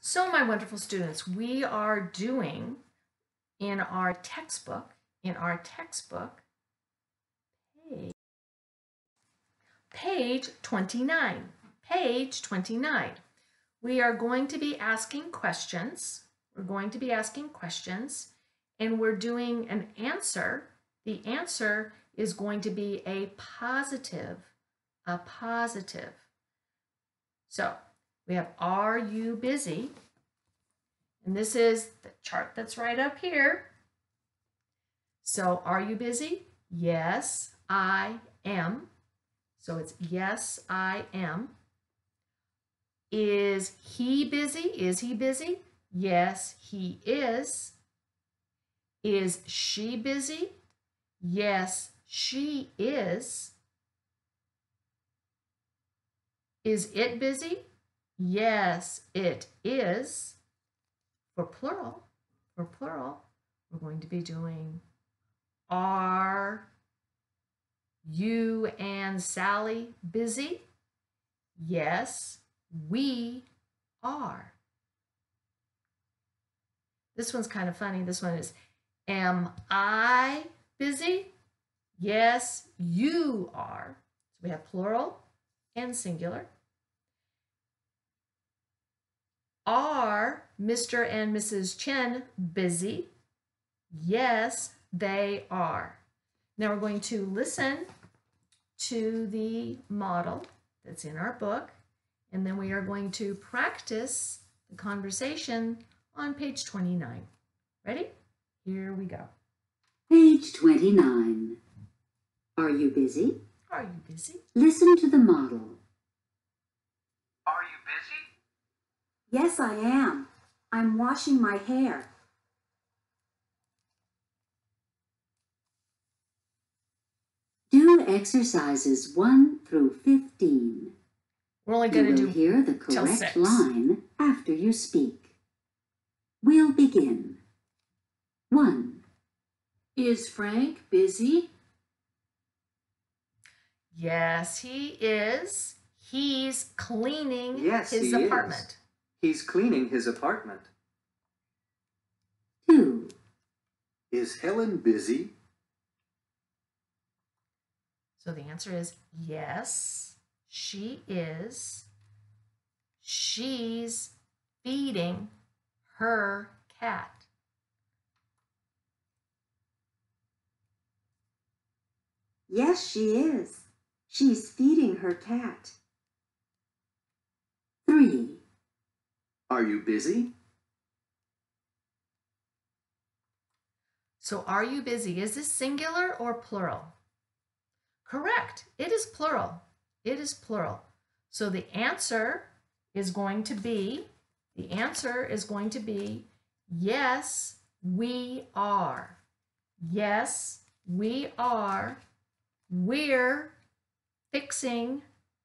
So my wonderful students, we are doing in our textbook, in our textbook, page, page 29, page 29. We are going to be asking questions. We're going to be asking questions and we're doing an answer. The answer is going to be a positive, a positive. So we have Are you busy? And this is the chart that's right up here. So are you busy? Yes, I am. So it's yes, I am. Is he busy? Is he busy? Yes, he is. Is she busy? Yes, she is. Is it busy? Yes, it is. For plural, for plural, we're going to be doing are you and Sally busy? Yes, we are. This one's kind of funny. This one is Am I busy? Yes, you are. So we have plural and singular. Are Mr. and Mrs. Chen busy? Yes, they are. Now we're going to listen to the model that's in our book, and then we are going to practice the conversation on page 29. Ready? Here we go. Page 29. Are you busy? Are you busy? Listen to the model. Are you busy? Yes, I am. I'm washing my hair. Do exercises 1 through 15. We're only going to will do hear the till correct six. line after you speak. We'll begin. 1. Is Frank busy? Yes, he is. He's cleaning Yes, his he is. Apartment. He's cleaning his apartment. 2. Is Helen busy? So the answer is yes, she is. She's feeding her cat. Yes, she is. She's feeding her cat. 3. Are you busy? So are you busy? Is this singular or plural? Correct. It is plural. It is plural. So the answer is going to be, the answer is going to be, yes, we are. Yes, we are. We're fixing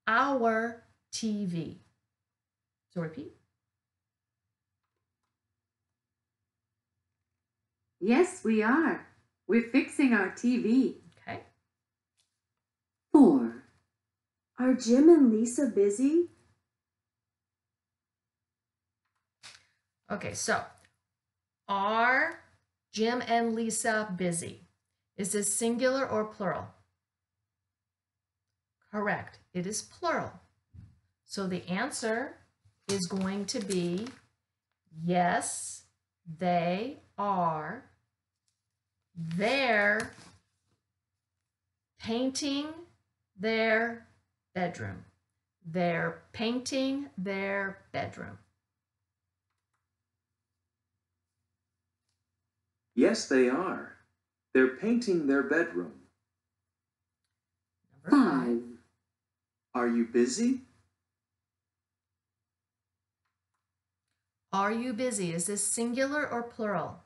our TV. So repeat. Yes, we are. We're fixing our TV. Okay. 4. Are Jim and Lisa busy? Okay, so are Jim and Lisa busy? Is this singular or plural? Correct. It is plural. So the answer is going to be yes, they are. They're painting their bedroom. They're painting their bedroom. Yes, they are. They're painting their bedroom. Number 5. Are you busy? Are you busy? Is this singular or plural?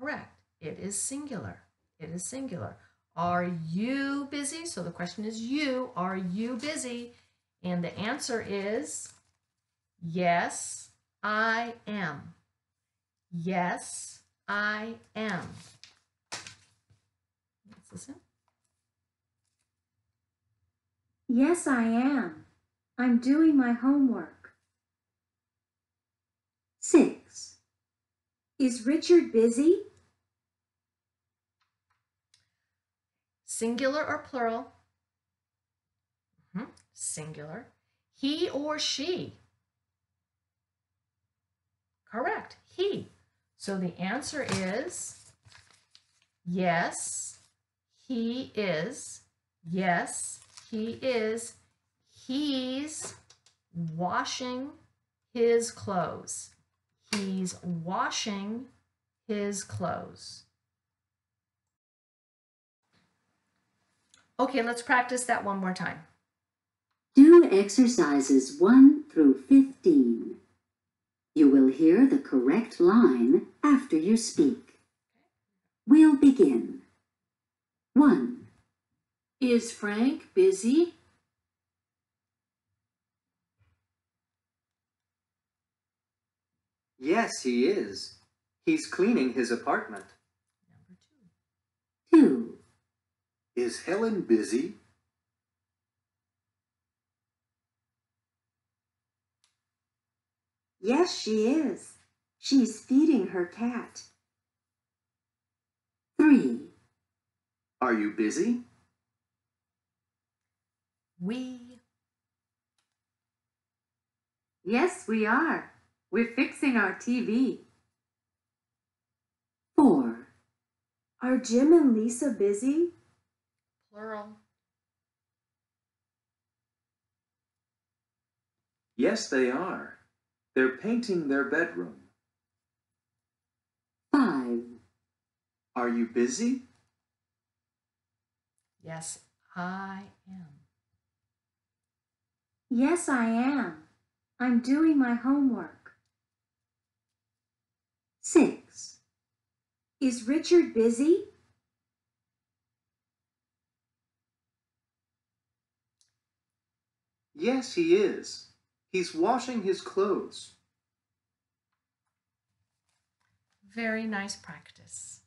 Correct. It is singular. It is singular. Are you busy? So the question is you. Are you busy? And the answer is yes, I am. Yes, I am. Let's listen. Yes, I am. I'm doing my homework. 6, Is Richard busy? Singular or plural? Mhm, Singular. He or she? Correct. He. So the answer is yes, he is. Yes, he is. He's washing his clothes. He's washing his clothes. Okay, let's practice that one more time. Do exercises 1 through 15. You will hear the correct line after you speak. We'll begin. 1, Is Frank busy? Yes, he is. He's cleaning his apartment. Number two. 2, Is Helen busy? Yes, she is. She's feeding her cat. 3, Are you busy? We. Yes, we are. We're fixing our TV. 4, Are Jim and Lisa busy? Plural. Yes, they are. They're painting their bedroom. 5, Are you busy? Yes, I am. Yes, I am. I'm doing my homework. 6, Is Richard busy? Yes, he is. He's washing his clothes. Very nice practice.